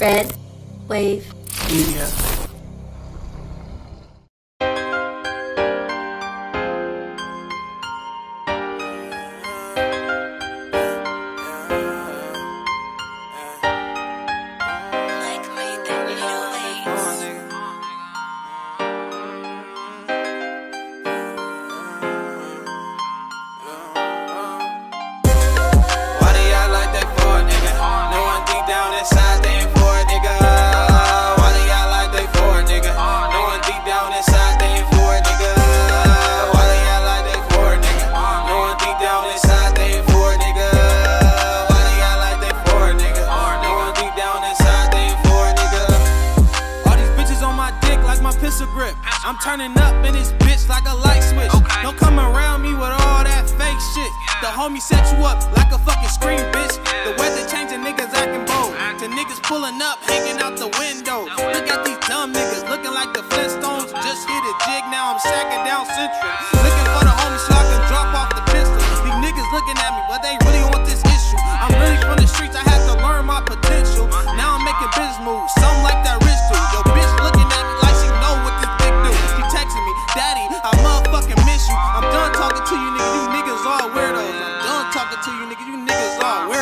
Red Wave. Pistol grip. I'm turning up in this bitch like a light switch. Don't come around me with all that fake shit. The homie set you up like a fucking screen, bitch. The weather changing, niggas acting bold. To niggas pulling up, hanging out the window. Look at these dumb niggas looking like the Flintstones. Uh-huh. Just hit a jig, now I'm sacking down Central. you niggas are.